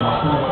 Thank So,